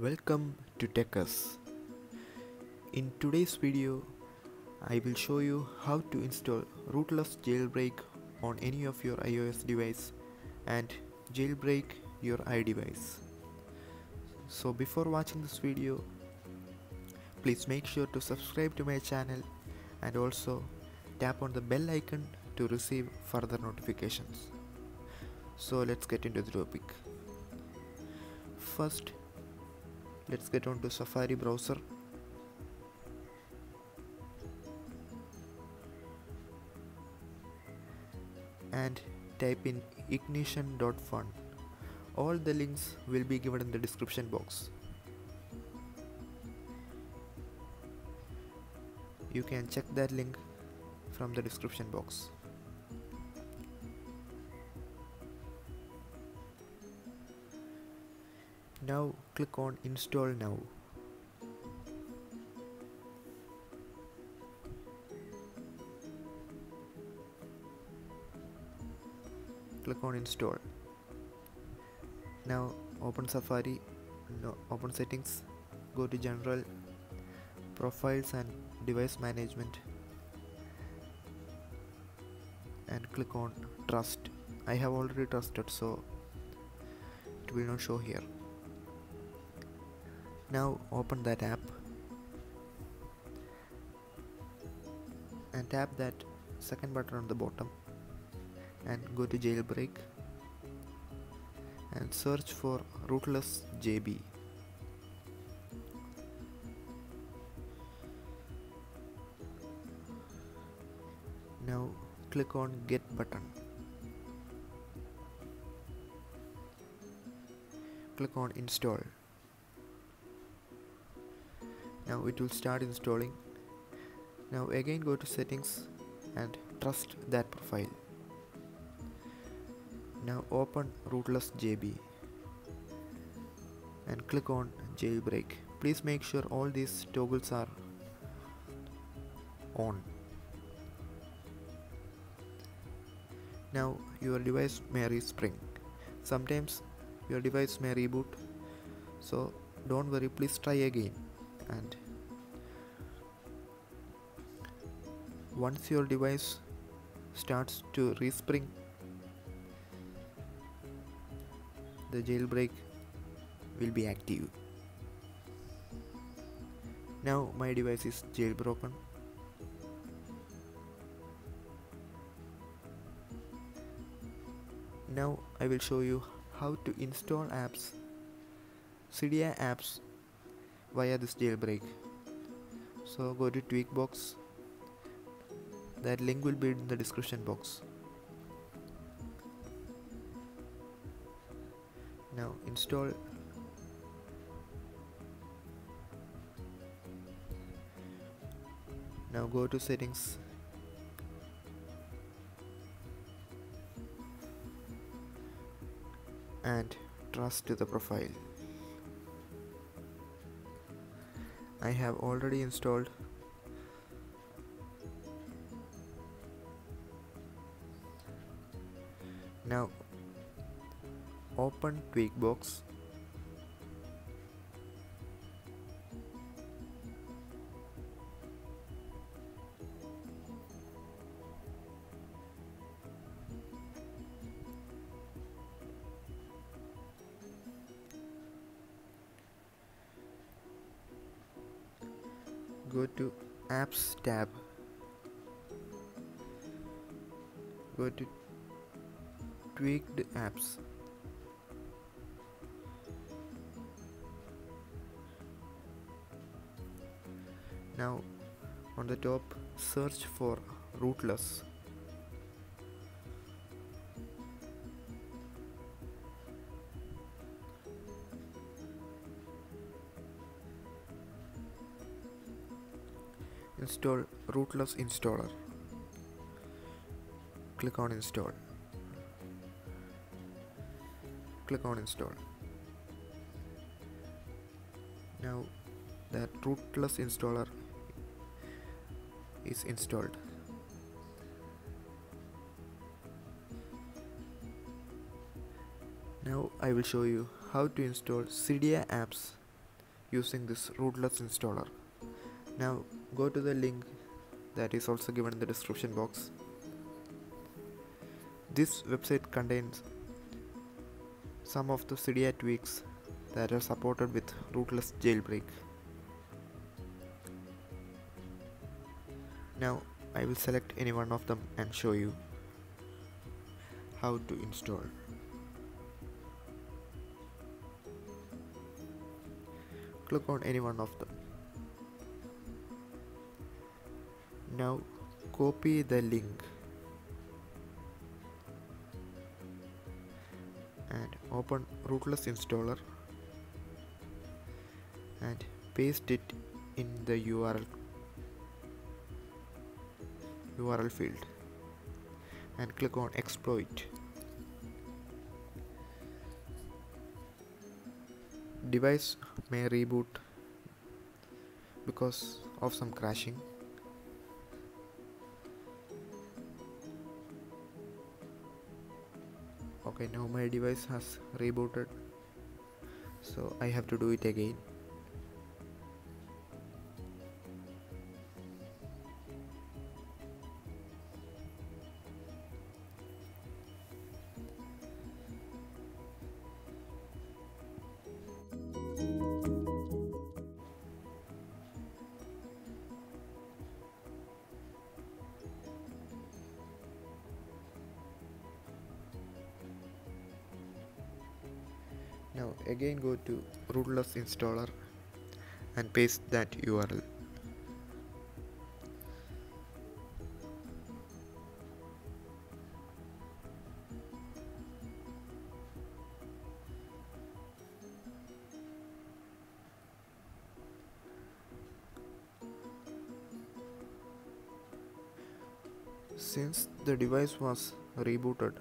Welcome to TechUs. In today's video, I will show you how to install rootless jailbreak on any of your iOS device and jailbreak your iDevice. So before watching this video, please make sure to subscribe to my channel and also tap on the bell icon to receive further notifications. So let's get into the topic. First, let's get on to Safari browser. And type in ignition.fun. All the links will be given in the description box. You can check that link from the description box. Now click on install now. Click on install. Now open Safari, no, open settings, go to general, profiles and device management and click on trust. I have already trusted so it will not show here now open that app and tap that second button on the bottom and go to jailbreak and search for rootless JB now click on get button. Click on install now it will start installing. Now again go to settings and trust that profile. Now open rootless JB and click on jailbreak. Please make sure all these toggles are on. Now your device may respring. Sometimes your device may reboot. So don't worry please try again and once your device starts to respring the jailbreak will be active. Now my device is jailbroken. Now I will show you how to install apps Cydia apps via this jailbreak so go to tweakbox that link will be in the description box. Now install. Now go to settings. And trust to the profile I have already installed. Now open tweakbox go to apps tab. Go to tweaked apps. Now on the top search for rootless install rootless installer. Click on install. Click on install. Now that rootless installer is installed. Now I will show you how to install Cydia apps using this rootless installer. Now go to the link that is also given in the description box. This website contains some of the Cydia tweaks that are supported with rootless jailbreak. Now I will select any one of them and show you how to install. Click on any one of them now copy the link and open rootless installer. And paste it in the URL URL field. And click on exploit. Device may reboot because of some crashing okay now my device has rebooted. So I have to do it again now again go to rootless installer and paste that URL since the device was rebooted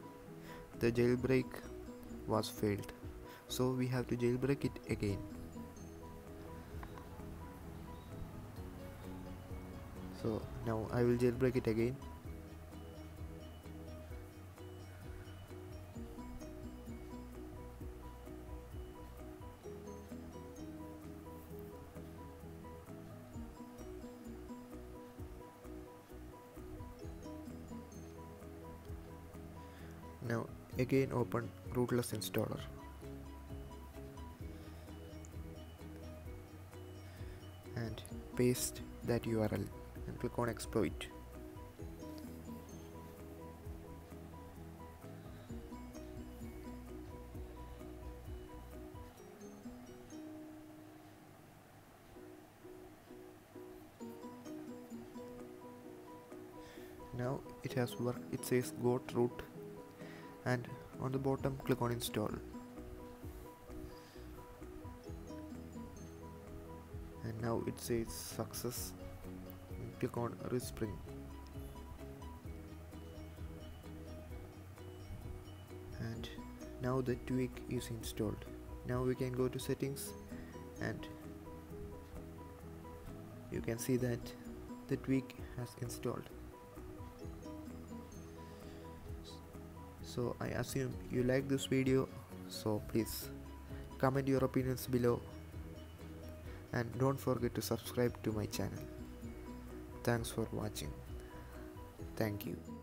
the jailbreak was failed so we have to jailbreak it again. So now I will jailbreak it again. Now again open rootless installer paste that URL and click on exploit. Now it has worked it says got root and on the bottom click on install it says success click on respring and now the tweak is installed. Now we can go to settings and you can see that the tweak has installed. So I assume you like this video so please comment your opinions below and don't forget to subscribe to my channel. Thanks for watching. Thank you